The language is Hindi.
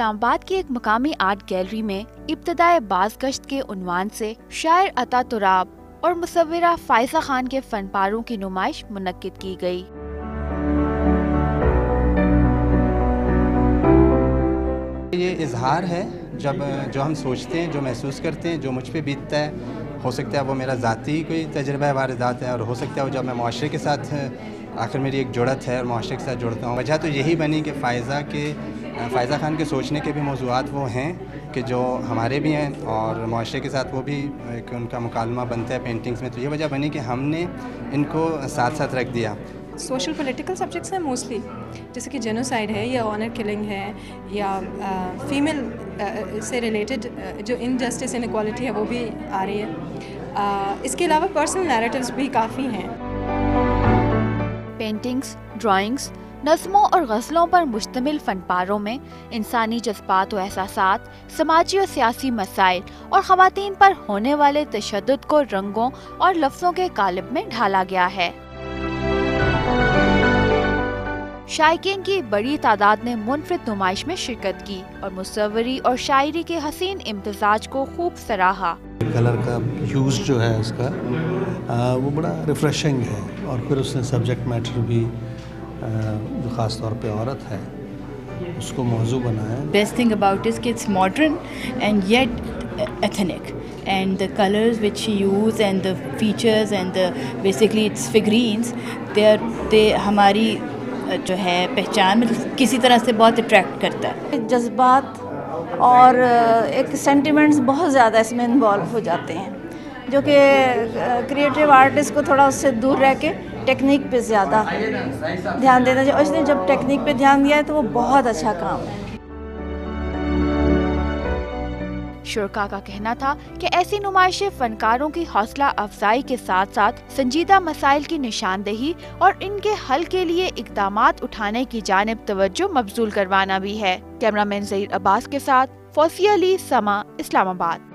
इस्लामाबाद की एक मकामी आर्ट गैलरी में इब्तदाए बाज गश्त के उनवान से शायर अता तुराब और मुसविरा फायसा खान के फन पारों की नुमाइश मुनद की गई। ये इजहार है जब, जो हम सोचते हैं, जो महसूस करते हैं, जो मुझ पर बीतता है हो सकता है वो मेरा ज़ाती कोई तजर्बा वारदात है और हो सकता है वो जब मैं माशरे के साथ, आखिर मेरी एक जुड़त है और माशरे के साथ जुड़ता हूँ। वजह तो यही बनी कि फ़ायज़ा के, फ़ायज़ा खान के सोचने के भी मौजूद वो हैं कि जो हमारे भी हैं और माशरे के साथ वो भी एक उनका मुकालमा बनता है पेंटिंग्स में। तो ये वजह बनी कि हमने इनको साथ साथ रख दिया। सोशल पॉलिटिकल सब्जेक्ट्स हैं मोस्टली जैसे कि जेनोसाइड है या ऑनर किलिंग है या फीमेल से रिलेटेड जो इनजस्टिस इनक्वालिटी है, वो भी आ रही है। इसके अलावा पर्सनल नैरेटिव्स भी काफ़ी हैं। पेंटिंग्स ड्राइंग्स नज़मों और गज़लों पर मुश्तमिल फनपारों में इंसानी जज्बात और एहसास समाजी और सियासी मसाइल और ख़वान पर होने वाले तशद को रंगों और लफ्ज़ों के कालब में ढाला गया है। शायकीन की बड़ी तादाद ने मुनफरद नुमाइश में शिरकत की और मुसवरी और शायरी के हसीन इम्तजाज को खूब सराहा। कलर का यूज़ जो है उसका आ, वो बड़ा रिफ्रेशिंग है और फिर उसने सब्जेक्ट मैटर भी जो ख़ास तौर पे औरत है उसको मौजू बनाया। बेस्ट थिंग अबाउट इज़ कि it's modern and yet ethnic and the colors which she use and the features and the basically its figurines they are they हमारी जो है, पहचान मतलब किसी तरह से बहुत अट्रैक्ट करता है। जज्बात और एक सेंटिमेंट्स बहुत ज़्यादा इसमें इन्वॉल्व हो जाते हैं। जो कि क्रिएटिव आर्टिस्ट को थोड़ा उससे दूर रह के टेक्निक पे ज़्यादा ध्यान देना चाहिए। और इसने जब टेक्निक पे ध्यान दिया है तो वो बहुत अच्छा काम है। शुरा का कहना था कि ऐसी नुमाइशें फनकारों की हौसला अफजाई के साथ साथ संजीदा मसाइल की निशानदेही और इनके हल के लिए इकदाम उठाने की जानब तवज्जो मबजूल करवाना भी है। कैमरा मैन जहीर अब्बास के साथ फौसी अली, समा, इस्लामाबाद।